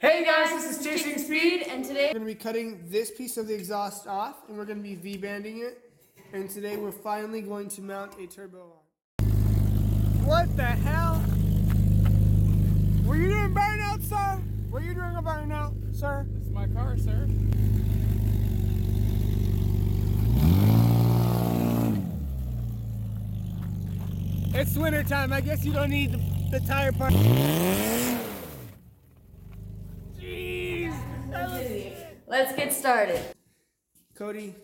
Hey guys, this is Chasing Speed. and today We're going to be cutting this piece of the exhaust off and we're going to be V-banding it. And today we're finally going to mount a turbo on. What the hell? Were you doing burnout, sir? Were you doing a burnout, sir? It's my car, sir. It's winter time. I guess you don't need the, the tire part. Let's get started. Cody,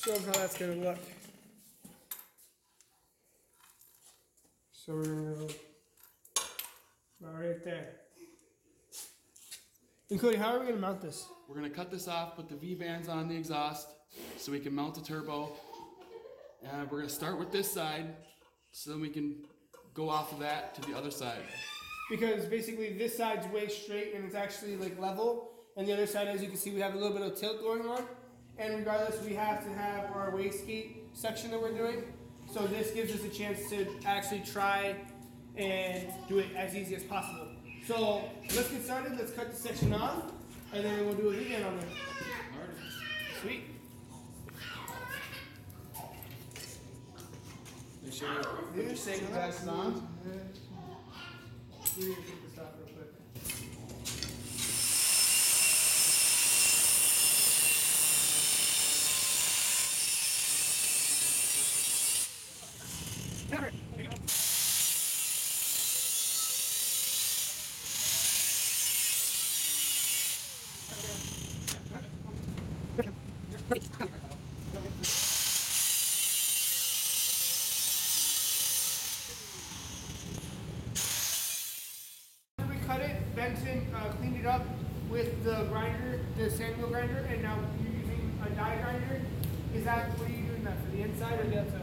show them how that's going to look. So we're going to go about right there. And Cody, how are we going to mount this? We're gonna cut this off, put the V-bands on the exhaust so we can mount the turbo. And we're gonna start with this side so then we can go off of that to the other side. Because basically this side's way straight and it's actually like level, and the other side, as you can see, we have a little bit of tilt going on. And regardless, we have to have our wastegate section that we're doing. So this gives us a chance to actually try and do it as easy as possible. So let's get started. Let's cut the section off, and then we'll do a V-band on there. Sweet. Make sure your safety vest is on. We need to take this off real quick. We cut it, Benton uh, cleaned it up with the grinder, the sand Samuel grinder, and now you're using a die grinder. Is that, what are you doing that for, the inside or the outside?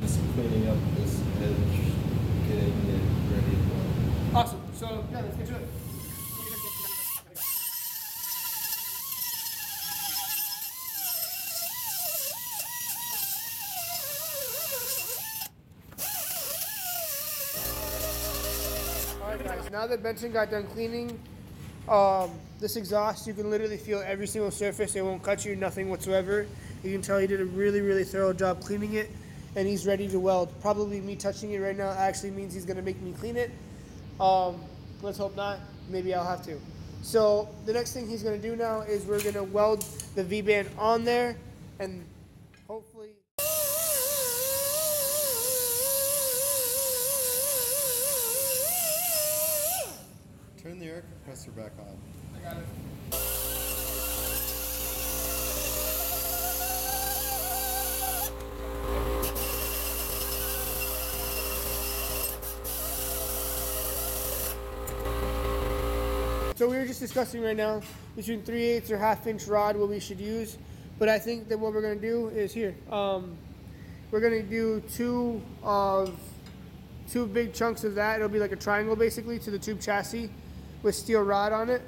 Just cleaning up this edge, getting it ready for. Awesome, so yeah, let's get to it. Now that Benton got done cleaning um, this exhaust, you can literally feel every single surface. It won't cut you, nothing whatsoever. You can tell he did a really, really thorough job cleaning it and he's ready to weld. Probably me touching it right now actually means he's gonna make me clean it. Um, let's hope not. Maybe I'll have to. So the next thing he's gonna do now is we're gonna weld the V-band on there and hopefully. Turn the air compressor back on. I got it. So we were just discussing right now between 3 eighths or half inch rod what we should use. But I think that what we're gonna do is here. Um, we're gonna do two of two big chunks of that. It'll be like a triangle basically to the tube chassis with steel rod on it.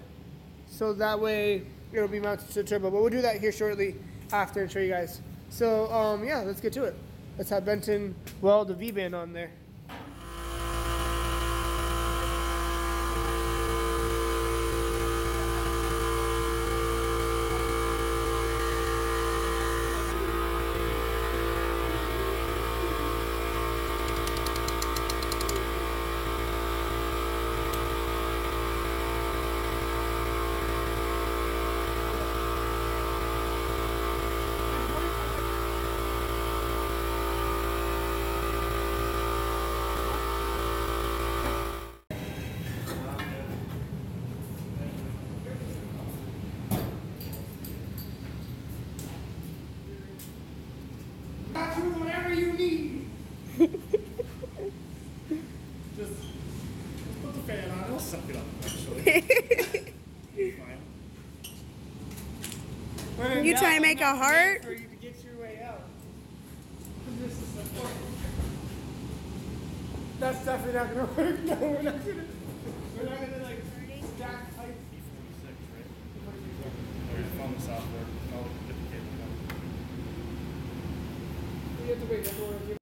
So that way it'll be mounted to the turbo. But we'll do that here shortly after and show you guys. So um, yeah, let's get to it. Let's have Benton weld the V-band on there. Got you whatever you need. Just, just put the fan on. It'll suck it up, actually. Fine. When in You doubt, trying to make a gonna heart? For you to get your way out. This is support. That's definitely not gonna work. No, we're not gonna. We're not gonna like stack pipe. E46, right? Or your phone software. Get the cable. You have to wait.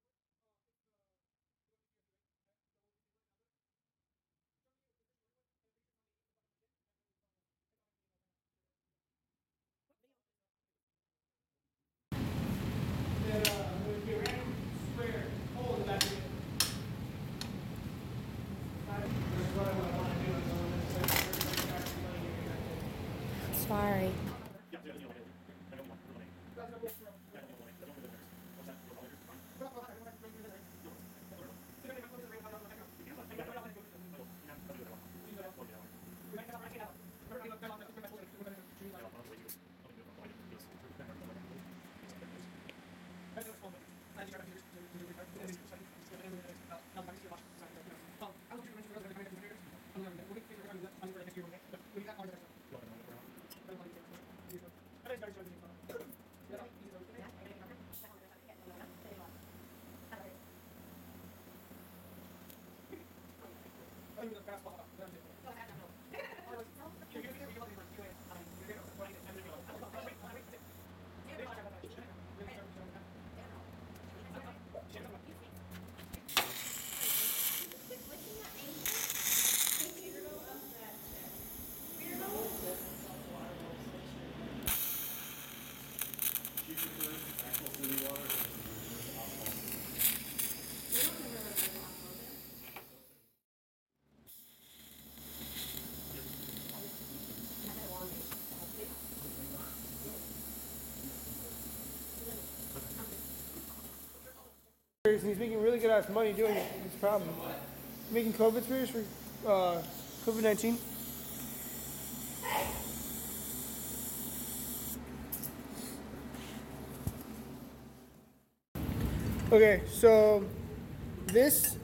You have to wait. And he's making really good ass money doing it. It's a problem. Making COVID spears for uh, COVID 19. Okay, so this.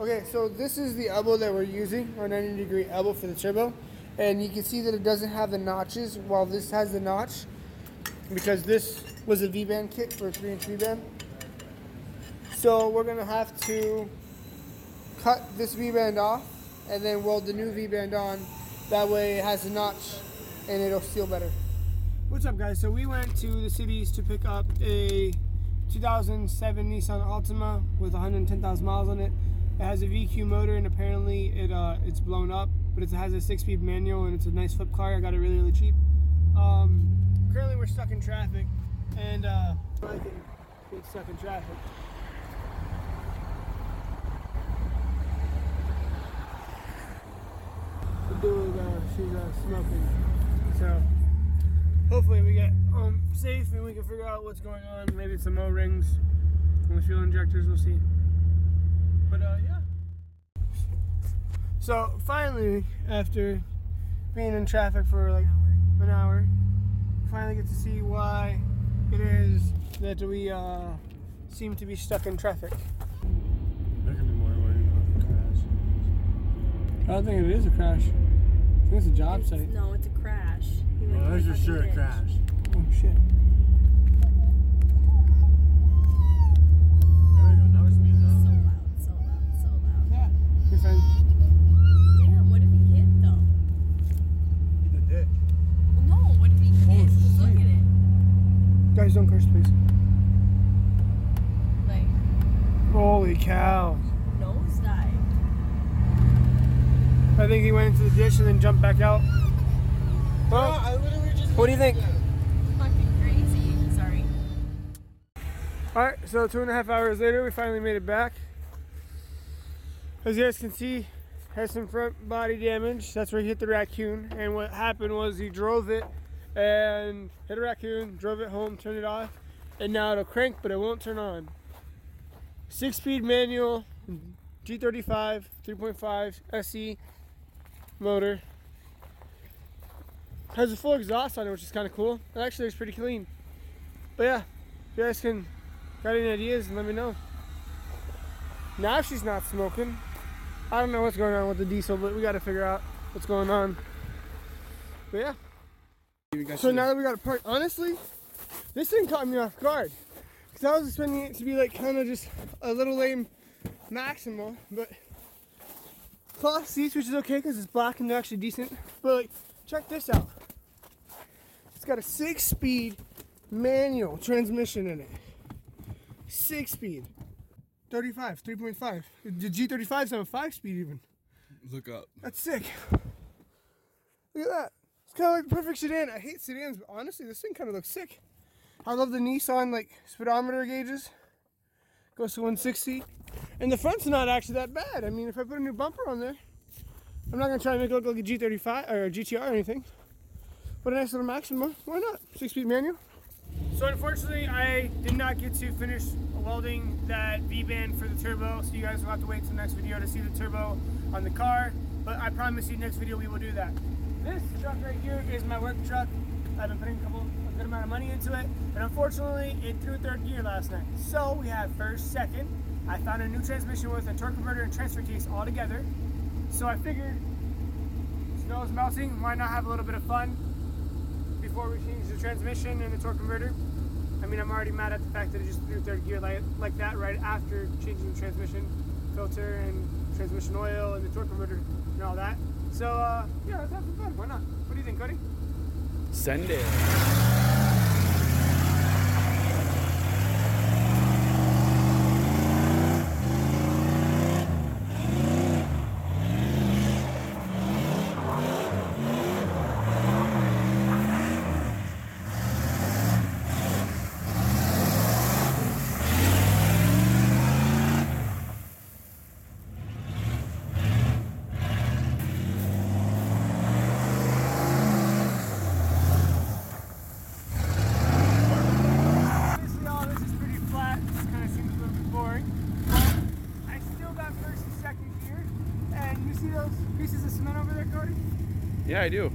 Okay, so this is the elbow that we're using, our 90 degree elbow for the turbo. And you can see that it doesn't have the notches while this has the notch because this was a V-band kit for a 3 inch V-band. So we're gonna have to cut this V-band off and then weld the new V-band on. That way it has a notch and it'll seal better. What's up guys? So we went to the cities to pick up a 2007 Nissan Altima with 110,000 miles on it. It has a VQ motor and apparently it uh, it's blown up, but it has a six-speed manual and it's a nice flip car. I got it really really cheap. Um, currently we're stuck in traffic and uh, I can get stuck in traffic. The dude, uh, she's uh, smoking. So hopefully we get home safe and we can figure out what's going on. Maybe some O rings and the fuel injectors. We'll see. But uh, yeah. So finally, after being in traffic for like an hour, finally get to see why it is that we uh, seem to be stuck in traffic. There could be more worried about the crash. I don't think it is a crash. I think it's a job It's- site. No, it's a crash. Well, in there's the for sure a crash. Oh shit. There we go. Now we're speeding So loud, so loud, so loud. Yeah. Your friend. Damn, what if he hit though? In the ditch. No, what if he hit? Just look at it. Guys, don't curse, please. Like, Holy cow. nosedive. I think he went into the ditch and then jumped back out. Well, I literally just. what do you think? Fucking crazy. Sorry. Alright, so two and a half hours later, we finally made it back. As you guys can see, has some front body damage. That's where he hit the raccoon. And what happened was he drove it and hit a raccoon, drove it home, turned it off, and now it'll crank, but it won't turn on. Six speed manual, G35, 3.5 SE motor. Has a full exhaust on it, which is kind of cool. It actually looks pretty clean. But yeah, if you guys can got any ideas, let me know. Now she's not smoking. I don't know what's going on with the diesel, but we got to figure out what's going on. But yeah. So now that we got it parked, honestly, this thing caught me off guard. Because I was expecting it to be like kind of just a little lame Maxima, but cloth seats, which is okay because it's black and they're actually decent. But like, check this out. It's got a six speed manual transmission in it. Six speed. 35, 3.5. The G35's have a five speed even. Look up. That's sick. Look at that. It's kind of like the perfect sedan. I hate sedans, but honestly, this thing kind of looks sick. I love the Nissan like speedometer gauges. Goes to 160, and the front's not actually that bad. I mean, if I put a new bumper on there, I'm not gonna try to make it look like a G35 or a GTR or anything. But a nice little Maxima, why not? Six speed manual. So unfortunately, I did not get to finish welding that V-band for the turbo, so you guys will have to wait till the next video to see the turbo on the car. But I promise you, next video we will do that. This truck right here is my work truck. I've been putting a couple, a good amount of money into it, and unfortunately, it threw third gear last night. So we have first, second. I found a new transmission with a torque converter and transfer case all together. So I figured snow is melting, why not have a little bit of fun before we change the transmission and the torque converter? I mean, I'm already mad at the fact that it just threw third gear like, like that right after changing the transmission filter and transmission oil and the torque converter. So, uh, yeah, let's have some fun. Why not? What do you think, Cody? Send it. Obviously, all this is pretty flat. This kind of seems a little bit boring. But I still got first and second gear. And you see those pieces of cement over there, Cody? Yeah, I do.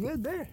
Good there.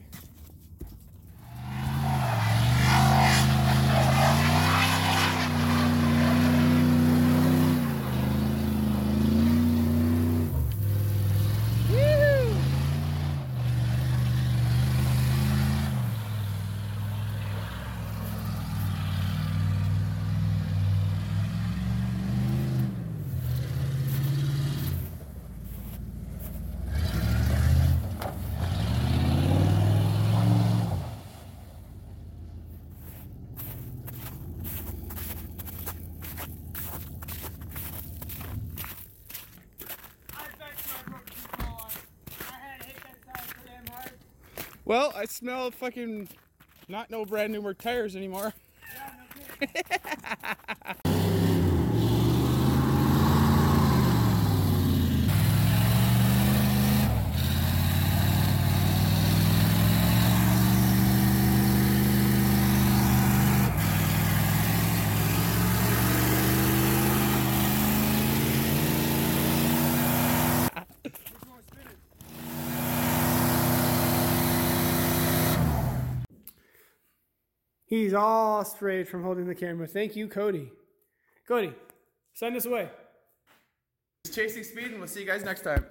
Well, I smell fucking not no brand new tires anymore. He's all sprayed from holding the camera. Thank you, Cody. Cody, send us away. It's Chasing speed, and we'll see you guys next time.